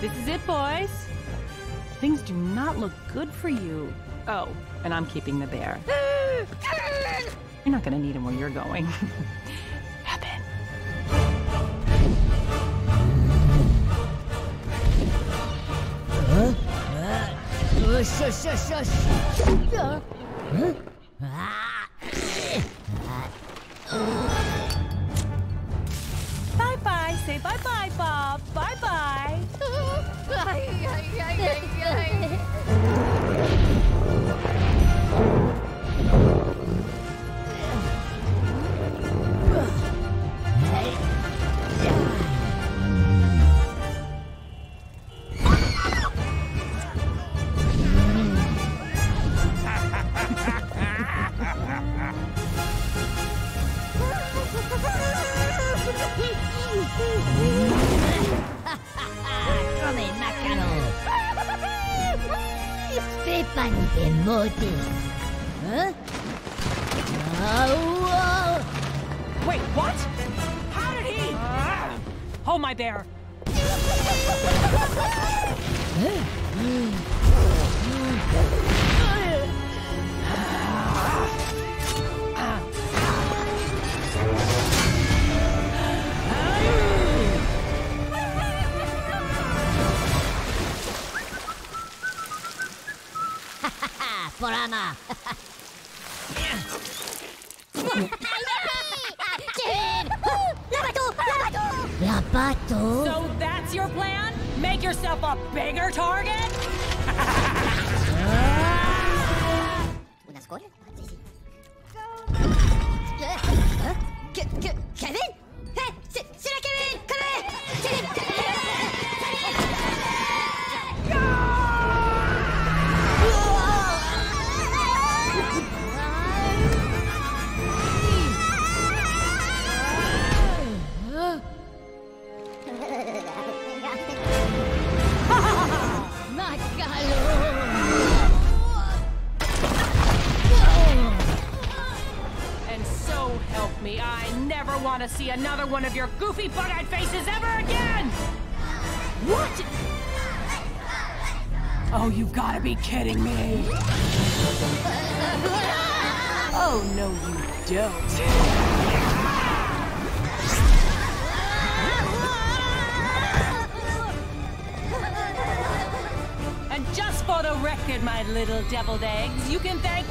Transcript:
This is it, boys. Things do not look good for you. Oh, and I'm keeping the bear. You're not gonna need him where you're going. Heaven. Ush, ush, ush, Say bye bye, Bob. Bye Come macano. Stéphane est maudit. Hein? Oh, Wait, what? How did he? Ah. Hold my bear. ah, Forana. Kevin! La bateau! La bateau! La bateau? So that's your plan? Make yourself a bigger target? Una scuola? Sì, sì. Ke- Ke- Kevin? Me, I never want to see another one of your goofy bug-eyed faces ever again! What? Oh, you gotta be kidding me! Oh, no, you don't. And just for the record, my little deviled eggs, you can thank